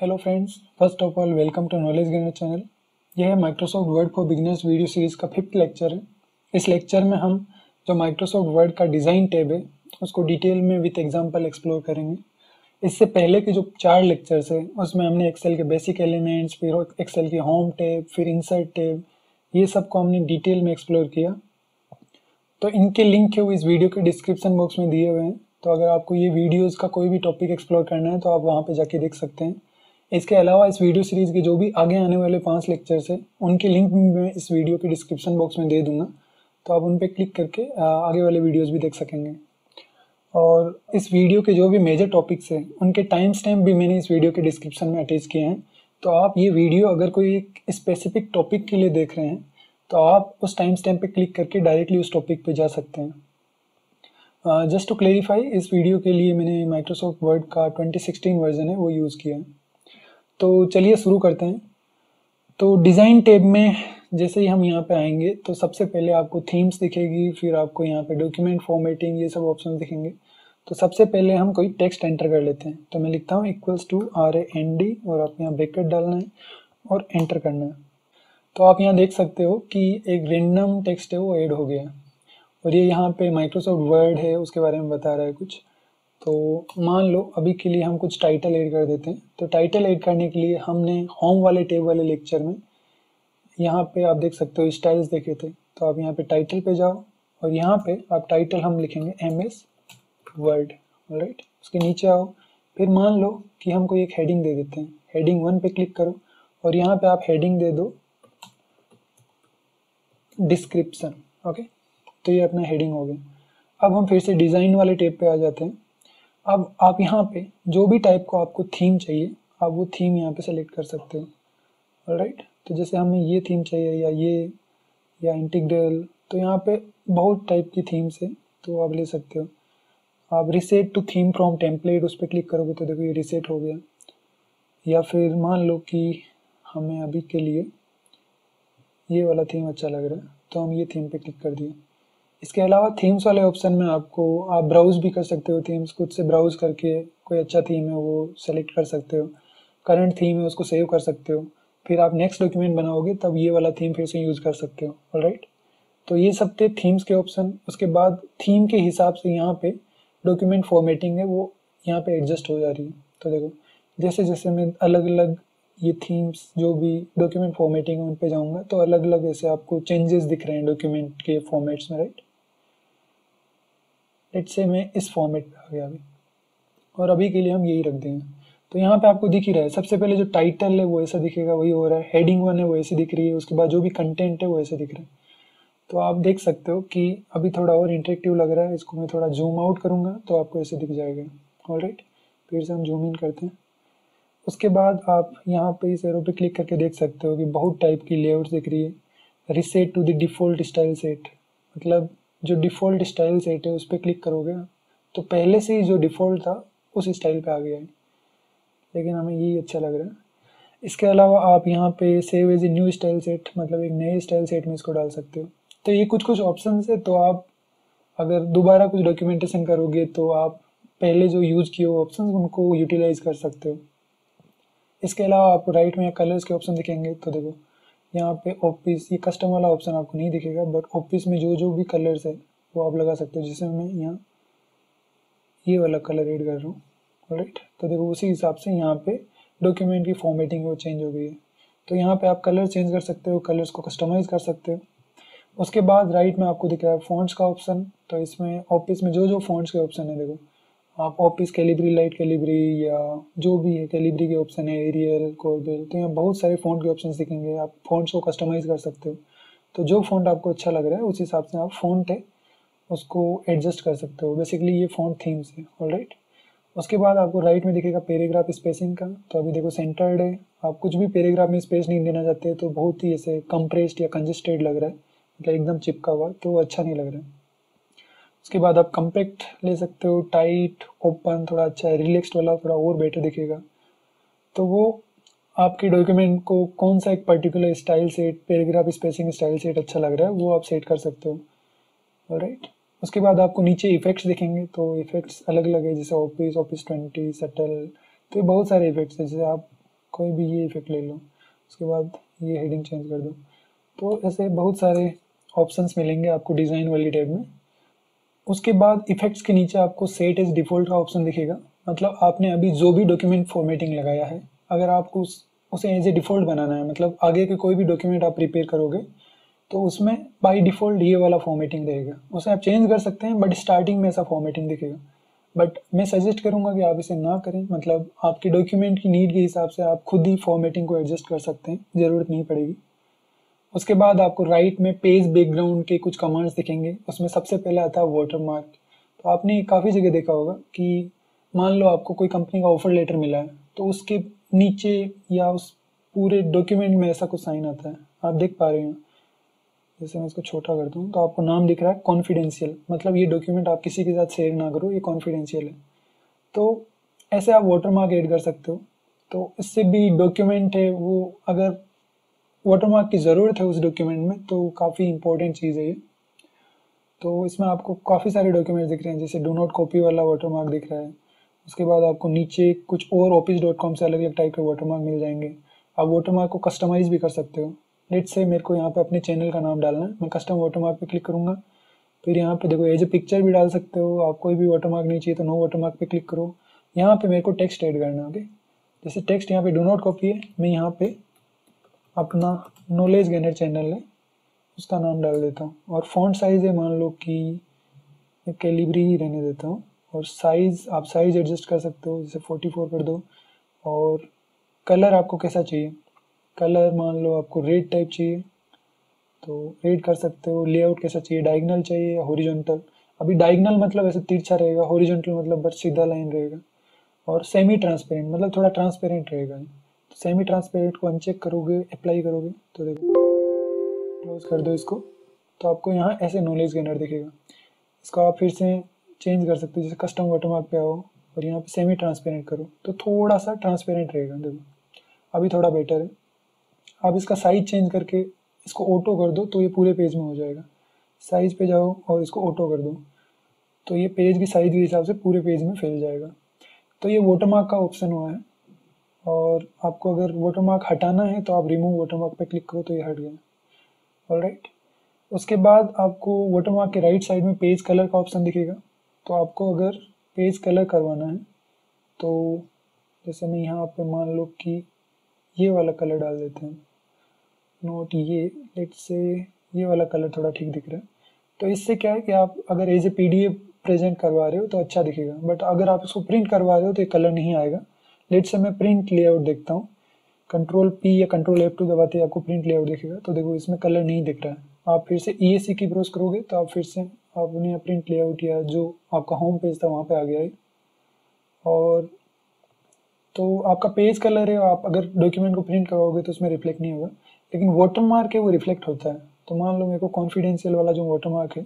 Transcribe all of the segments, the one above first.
Hello friends first of all welcome to knowledge gainer channel यह है Microsoft Word for beginners video series का fifth lecture है। इस lecture में हम जो माइक्रोसॉफ्ट वर्ड का डिज़ाइन टैब है, उसको डिटेल में विथ एग्जांपल एक्सप्लोर करेंगे। इससे पहले के जो चार लेक्चर्स है, उसमें हमने एक्सेल के बेसिक एलिमेंट्स फिर एक्सेल के होम टैब फिर इंसर्ट टैब ये सबको हमने डिटेल में एक्सप्लोर किया। तो इनके लिंक है वो इस वीडियो के डिस्क्रिप्शन बॉक्स में दिए हुए हैं। तो अगर आपको ये वीडियोज़ का कोई भी टॉपिक एक्सप्लोर करना है तो आप वहाँ पर जाके देख सकते हैं। इसके अलावा इस वीडियो सीरीज़ के जो भी आगे आने वाले पाँच लेक्चर्स हैं, उनके लिंक मैं इस वीडियो के डिस्क्रिप्शन बॉक्स में दे दूँगा। तो आप उन पर क्लिक करके आगे वाले वीडियोस भी देख सकेंगे। और इस वीडियो के जो भी मेजर टॉपिक्स हैं, उनके टाइम स्टैम्प भी मैंने इस वीडियो के डिस्क्रिप्शन में अटैच किए हैं। तो आप ये वीडियो अगर कोई एक स्पेसिफिक टॉपिक के लिए देख रहे हैं तो आप उस टाइम स्टैम्प पे क्लिक करके डायरेक्टली उस टॉपिक पे जा सकते हैं। जस्ट टू क्लेरिफाई इस वीडियो के लिए मैंने माइक्रोसॉफ्ट वर्ड का 2016 वर्जन है, वो यूज़ किया है। तो चलिए शुरू करते हैं। तो डिज़ाइन टेब में जैसे ही हम यहाँ पे आएँगे तो सबसे पहले आपको थीम्स दिखेगी, फिर आपको यहाँ पे डॉक्यूमेंट फॉर्मेटिंग ये सब ऑप्शन दिखेंगे। तो सबसे पहले हम कोई टेक्स्ट एंटर कर लेते हैं। तो मैं लिखता हूँ equals to R A N D और आप यहाँ ब्रेकेट डालना है और एंटर करना है। तो आप यहाँ देख सकते हो कि एक रेंडम टेक्स्ट है, वो ऐड हो गया। और ये यहाँ पे माइक्रोसॉफ्ट वर्ड है, उसके बारे में बता रहा है कुछ। तो मान लो, अभी के लिए हम कुछ टाइटल ऐड कर देते हैं। तो टाइटल ऐड करने के लिए हमने होम वाले टेब वाले लेक्चर में यहाँ पे आप देख सकते हो स्टाइल्स देखे थे। तो आप यहाँ पे टाइटल पे जाओ और यहाँ पे आप टाइटल हम लिखेंगे एम एस वर्ड राइट उसके नीचे आओ। फिर मान लो कि हम कोई एक हेडिंग दे देते हैं। हेडिंग वन पे क्लिक करो और यहाँ पे आप हेडिंग दे दो डिस्क्रिप्शन ओके तो ये अपना हेडिंग हो गया। अब हम फिर से डिज़ाइन वाले टेप पे आ जाते हैं। अब आप यहाँ पे जो भी टाइप को आपको थीम चाहिए, आप वो थीम यहाँ पे सेलेक्ट कर सकते हो। राइट तो जैसे हमें ये थीम चाहिए या ये, या इंटीग्रल तो यहाँ पे बहुत टाइप की थीम्स है तो आप ले सकते हो। आप reset to theme from template उस पर क्लिक करोगे तो देखो ये रिसेट हो गया। या फिर मान लो कि हमें अभी के लिए ये वाला थीम अच्छा लग रहा है तो हम ये थीम पे क्लिक कर दिए। इसके अलावा थीम्स वाले ऑप्शन में आपको, आप ब्राउज भी कर सकते हो थीम्स खुद से ब्राउज करके कोई अच्छा थीम है, वो सेलेक्ट कर सकते हो। करंट थीम है, उसको सेव कर सकते हो। फिर आप नेक्स्ट डॉक्यूमेंट बनाओगे, तब ये वाला थीम फिर से यूज़ कर सकते हो राइट तो ये सब थे थीम्स के ऑप्शन उसके बाद थीम के हिसाब से यहाँ पे डॉक्यूमेंट फॉर्मेटिंग है, वो यहाँ पे एडजस्ट हो जा रही है। तो देखो जैसे जैसे मैं अलग अलग ये थीम्स जो भी डॉक्यूमेंट फॉर्मेटिंग है, उन पे जाऊँगा तो अलग अलग ऐसे आपको चेंजेस दिख रहे हैं डॉक्यूमेंट के फॉर्मेट्स में राइट लेट से मैं इस फॉर्मेट पे आ गया अभी। और अभी के लिए हम यही रख देंगे। तो यहाँ पे आपको दिख ही रहा है। सबसे पहले जो टाइटल है वो ऐसा दिखेगा, वही हो रहा है। हेडिंग वन है, वो ऐसे दिख रही है। उसके बाद जो भी कंटेंट है, वो ऐसे दिख रहा है। तो आप देख सकते हो कि अभी थोड़ा और इंटरेक्टिव लग रहा है। इसको मैं थोड़ा जूम आउट करूँगा तो आपको ऐसे दिख जाएगा। ऑल राइट फिर से हम जूम इन करते हैं। उसके बाद आप यहाँ पे इस एरो पे क्लिक करके देख सकते हो कि बहुत टाइप की लेआउट दिख रही है। Reset to the default style set मतलब जो डिफ़ॉल्ट स्टाइल सेट है, उस पर क्लिक करोगे तो पहले से ही जो डिफ़ॉल्ट था, उस स्टाइल पे आ गया है। लेकिन हमें यही अच्छा लग रहा है। इसके अलावा आप यहाँ पे save as a new style set मतलब एक नए स्टाइल सेट में इसको डाल सकते हो। तो ये कुछ कुछ ऑप्शन है तो आप अगर दोबारा कुछ डॉक्यूमेंटेशन करोगे तो आप पहले जो यूज़ किए हो ऑप्शन उनको यूटिलाइज कर सकते हो। इसके अलावा आपको राइट में कलर्स के ऑप्शन दिखेंगे तो देखो। यहाँ पे ऑफ़िस ये कस्टम वाला ऑप्शन आपको नहीं दिखेगा बट ऑफ़िस में जो जो भी कलर्स है, वो आप लगा सकते हो, जिसमें मैं यहाँ ये वाला कलर ऐड कर रहा हूँ राइट तो देखो उसी हिसाब से यहाँ पे डॉक्यूमेंट की फॉर्मेटिंग वो चेंज हो गई है। तो यहाँ पे आप कलर चेंज कर सकते हो कलर्स को कस्टमाइज कर सकते हो। उसके बाद राइट में आपको दिख रहा है फ़ॉन्ट्स का ऑप्शन तो इसमें ऑफ़िस में जो जो फ़ॉन्ट्स के ऑप्शन है, देखो। आप ऑफ़िस कैलिब्री लाइट कैलिब्री या जो भी है कैलिब्री के ऑप्शन है एरियल कोरबेल तो यहाँ बहुत सारे फ़ॉन्ट के ऑप्शन दिखेंगे। आप फ़ॉन्ट्स को कस्टमाइज़ कर सकते हो। तो जो फ़ॉन्ट आपको अच्छा लग रहा है, उस हिसाब से आप फ़ॉन्ट है, उसको एडजस्ट कर सकते हो। बेसिकली ये फ़ॉन्ट थीम्स है ऑल राइट उसके बाद आपको राइट में दिखेगा पेरेग्राफ स्पेसिंग का। तो अभी देखो सेंटर्ड है। आप कुछ भी पेरेग्राफ में स्पेस नहीं देना चाहते तो बहुत ही ऐसे कंप्रेस्ड या कंजेस्टेड लग रहा है। मतलब एकदम चिपका हुआ तो अच्छा नहीं लग रहा है। उसके बाद आप कम्पैक्ट ले सकते हो टाइट ओपन थोड़ा अच्छा है रिलैक्स्ड वाला, थोड़ा और बेटर दिखेगा। तो वो आपके डॉक्यूमेंट को कौन सा एक particular style set paragraph spacing style set अच्छा लग रहा है, वो आप सेट कर सकते हो। राइट उसके बाद आपको नीचे इफेक्ट्स दिखेंगे तो इफेक्ट्स अलग अलग है, जैसे ऑफ़िस ऑफ़िस ट्वेंटी सटल तो ये बहुत सारे इफेक्ट्स हैं, जैसे आप कोई भी ये इफ़ेक्ट ले लो। उसके बाद ये हेडिंग चेंज कर दो। तो ऐसे बहुत सारे ऑप्शंस मिलेंगे आपको डिज़ाइन वाली टैब में। उसके बाद इफेक्ट्स के नीचे आपको सेट एज डिफ़ॉल्ट का ऑप्शन दिखेगा। मतलब आपने अभी जो भी डॉक्यूमेंट फॉर्मेटिंग लगाया है, अगर आपको उस, उसे एज ए डिफ़ॉल्ट बनाना है मतलब आगे के कोई भी डॉक्यूमेंट आप प्रिपेयर करोगे तो उसमें बाय डिफ़ॉल्ट ये वाला फॉर्मेटिंग रहेगा उसे आप चेंज कर सकते हैं बट स्टार्टिंग में ऐसा फॉर्मेटिंग दिखेगा। बट मैं सजेस्ट करूँगा कि आप इसे ना करें। मतलब आपके डॉक्यूमेंट की नीड के हिसाब से आप खुद ही फॉर्मेटिंग को एडजस्ट कर सकते हैं, ज़रूरत नहीं पड़ेगी। उसके बाद आपको राइट में पेज बैकग्राउंड के कुछ कमांड्स दिखेंगे। उसमें सबसे पहले आता है वाटर मार्क तो आपने काफ़ी जगह देखा होगा कि मान लो आपको कोई कंपनी का ऑफ़र लेटर मिला है तो उसके नीचे या उस पूरे डॉक्यूमेंट में ऐसा कुछ साइन आता है। आप देख पा रहे हैं। जैसे मैं इसको छोटा कर दूँ तो आपको नाम दिख रहा है कॉन्फिडेंशियल मतलब ये डॉक्यूमेंट आप किसी के साथ शेयर ना करो, ये कॉन्फिडेंशियल है। तो ऐसे आप वाटर मार्क एड कर सकते हो। तो इससे भी डॉक्यूमेंट है, वो अगर वाटर मार्क की ज़रूरत है उस डॉक्यूमेंट में तो काफ़ी इंपॉर्टेंट चीज़ है ये। तो इसमें आपको काफ़ी सारे डॉक्यूमेंट दिख रहे हैं, जैसे डो नॉट कॉपी वाला वाटर मार्क दिख रहा है। उसके बाद आपको नीचे कुछ और ऑफ़िस डॉट कॉम से अलग अलग टाइप के वाटरमार्क मिल जाएँगे। आप वाटर मार्क को कस्टमाइज भी कर सकते हो। लेट से मेरे को यहाँ पे अपने चैनल का नाम डालना है, मैं कस्टम वाटर मार्क पे क्लिक करूँगा। फिर यहाँ पे देखो एज ए पिक्चर भी डाल सकते हो। आप कोई भी वाटर मार्क नहीं चाहिए तो नो वाटर मार्क पे क्लिक करो। यहाँ पे मेरे को टेक्स्ट ऐड करना है ओके जैसे टेक्स्ट यहाँ पे डो नॉट कॉपी है, मैं यहाँ पे अपना नॉलेज गेनर चैनल है, उसका नाम डाल देता हूँ। और फॉन्ट साइज़ है, मान लो कि कैलिब्री ही रहने देता हूँ। और साइज़ आप साइज़ एडजस्ट कर सकते हो, जैसे फोर्टी फोर कर दो। और कलर आपको कैसा चाहिए? कलर मान लो आपको रेड टाइप चाहिए। तो रेड कर सकते हो। लेआउट कैसा चाहिए? डायगनल चाहिए या हॉरिजॉन्टल अभी डायगनल मतलब ऐसे तिरछा रहेगा हॉरिजॉन्टल मतलब बस सीधा लाइन रहेगा। और सेमी ट्रांसपेरेंट मतलब थोड़ा ट्रांसपेरेंट रहेगा। सेमी ट्रांसपेरेंट को अनचेक करोगे अप्लाई करोगे तो देखो क्लोज कर दो इसको तो आपको यहाँ ऐसे नॉलेज गेनर दिखेगा। इसको आप फिर से चेंज कर सकते हो, जैसे कस्टम वाटरमार्क पे आओ और यहाँ पे सेमी ट्रांसपेरेंट करो तो थोड़ा सा ट्रांसपेरेंट रहेगा, देखो। अभी थोड़ा बेटर है। आप इसका साइज़ चेंज करके इसको ऑटो कर दो तो ये पूरे पेज में हो जाएगा। साइज़ पे जाओ और इसको ऑटो कर दो तो ये पेज की साइज़ के हिसाब से पूरे पेज में फैल जाएगा। तो ये वाटरमार्क का ऑप्शन हुआ है। और आपको अगर वाटरमार्क हटाना है तो आप रिमूव वाटरमार्क पे क्लिक करो तो ये हट गया। ऑल राइट उसके बाद आपको वाटरमार्क के राइट साइड में पेज कलर का ऑप्शन दिखेगा। तो आपको अगर पेज कलर करवाना है तो जैसे मैं यहाँ पे मान लो कि ये वाला कलर डाल देते हैं। नोट ये लेट से ये वाला कलर थोड़ा ठीक दिख रहा है। तो इससे क्या है कि आप अगर एज ए पी प्रेजेंट करवा रहे हो तो अच्छा दिखेगा। बट अगर आप इसको प्रिंट करवा रहे हो तो ये कलर नहीं आएगा। लेट से मैं प्रिंट लेआउट देखता हूँ। कंट्रोल पी या कंट्रोल एफ़ टू दबाते ही आपको प्रिंट लेआउट दिखेगा। तो देखो, इसमें कलर नहीं दिख रहा है। आप फिर से ई e की ब्रोस करोगे तो आप फिर से आपने प्रिंट लेआउट या जो आपका होम पेज था, वहाँ पे आ गया है। और तो आपका पेज कलर है, आप अगर डॉक्यूमेंट को प्रिंट करवाओगे तो उसमें रिफ्लेक्ट नहीं होगा। लेकिन वाटर मार्क है, वो रिफ्लेक्ट होता है। तो मान लो मेरे को कॉन्फिडेंशियल वाला जो वाटर मार्क है,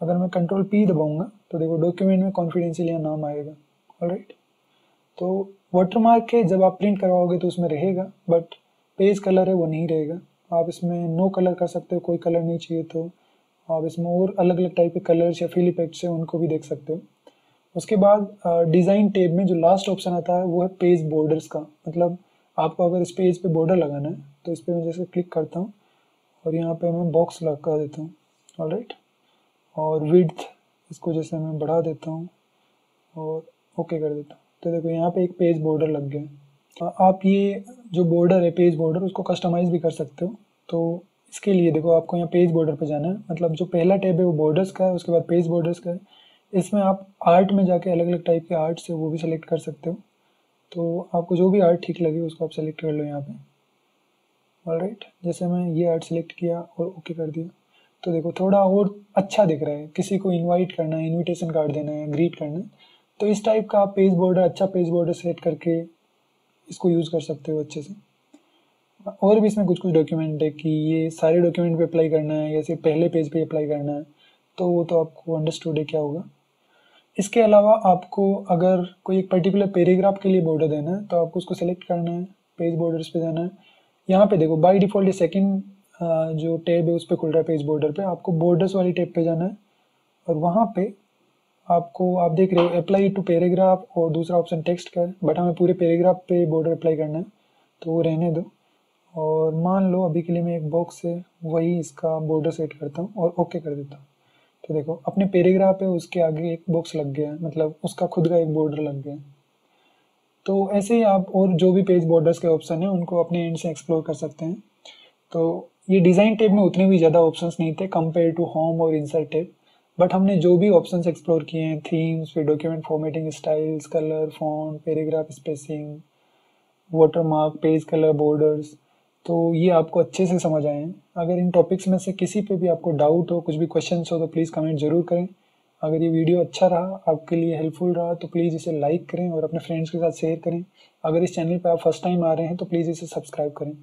अगर मैं कंट्रोल पी दबाऊँगा तो देखो डॉक्यूमेंट में कॉन्फिडेंशियल या नाम आएगा। राइट तो वाटर मार्क है जब आप प्रिंट करवाओगे तो उसमें रहेगा बट पेज कलर है, वो नहीं रहेगा। आप इसमें नो कलर कर सकते हो, कोई कलर नहीं चाहिए तो। आप इसमें और अलग अलग टाइप के कलर्स या फिल इफेक्ट्स है, उनको भी देख सकते हो। उसके बाद डिज़ाइन टेब में जो लास्ट ऑप्शन आता है, वो है पेज बॉर्डर्स का। मतलब आपको अगर इस पेज पे बॉर्डर लगाना है तो इस पर मैं जैसे क्लिक करता हूँ, और यहाँ पे मैं बॉक्स लगा देता हूँ। ऑल और विड्थ इसको जैसे मैं बढ़ा देता हूँ, और ओके कर देता हूँ। तो देखो, यहाँ पे एक पेज बॉर्डर लग गया। आप ये जो बॉर्डर है पेज बॉर्डर उसको कस्टमाइज़ भी कर सकते हो। तो इसके लिए देखो, आपको यहाँ पेज बॉर्डर पे जाना है। मतलब जो पहला टैब है, वो बॉर्डर्स का है, उसके बाद पेज बॉर्डर्स का है। इसमें आप आर्ट में जाके अलग अलग टाइप के आर्ट्स है, वो भी सेलेक्ट कर सकते हो। तो आपको जो भी आर्ट ठीक लगे, उसको आप सेलेक्ट कर लो यहाँ पे। ऑल राइट जैसे मैं ये आर्ट सेलेक्ट किया और ओके कर दिया। तो देखो, थोड़ा और अच्छा दिख रहा है। किसी को इनवाइट करना है इनविटेशन कार्ड देना है ग्रीट करना है। तो इस टाइप का आप पेज बॉर्डर अच्छा पेज बॉर्डर सेट करके इसको यूज़ कर सकते हो अच्छे से। और भी इसमें कुछ कुछ डॉक्यूमेंट है कि ये सारे डॉक्यूमेंट पे अप्लाई करना है या सिर्फ़ पहले पेज पे अप्लाई करना है तो वो तो आपको अंडरस्टूड है क्या होगा। इसके अलावा आपको अगर कोई एक पर्टिकुलर पैराग्राफ के लिए बॉर्डर देना है तो आपको उसको सेलेक्ट करना है पेज बॉर्डर्स पे जाना है। यहाँ पे देखो बाय डिफ़ॉल्ट ये सेकंड जो टैब है उस पर खुल रहा है पेज बॉर्डर पे, आपको बॉर्डर्स वाली टैब पे जाना है और वहाँ पे आपको, आप देख रहे हो अप्लाई टू पैराग्राफ और दूसरा ऑप्शन टेक्स्ट का है बट हमें पूरे पैराग्राफ पे बॉर्डर अप्लाई करना है तो वो रहने दो। और मान लो, अभी के लिए मैं एक बॉक्स है, वही इसका बॉर्डर सेट करता हूँ और ओके कर देता हूँ। तो देखो, अपने पैराग्राफ है उसके आगे एक बॉक्स लग गया है मतलब उसका खुद का एक बॉर्डर लग गया तो ऐसे ही आप और जो भी पेज बॉर्डर्स के ऑप्शन हैं, उनको अपने एंड से एक्सप्लोर कर सकते हैं। तो ये डिज़ाइन टेप में उतने भी ज़्यादा ऑप्शंस नहीं थे कंपेयर टू होम और इंसर्ट टेप बट हमने जो भी ऑप्शंस एक्सप्लोर किए हैं थीम्स फिर document formatting styles colour font paragraph spacing watermark page colour borders तो ये आपको अच्छे से समझ आए हैं। अगर इन टॉपिक्स में से किसी पे भी आपको डाउट हो, कुछ भी क्वेश्चन हो तो प्लीज़ कमेंट ज़रूर करें। अगर ये वीडियो अच्छा रहा, आपके लिए हेल्पफुल रहा तो प्लीज़ इसे लाइक करें और अपने फ्रेंड्स के साथ शेयर करें। अगर इस चैनल पर आप फ़र्स्ट टाइम आ रहे हैं तो प्लीज़ इसे सब्सक्राइब करें।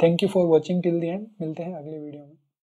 Thank you for watching till the end मिलते हैं अगले वीडियो में।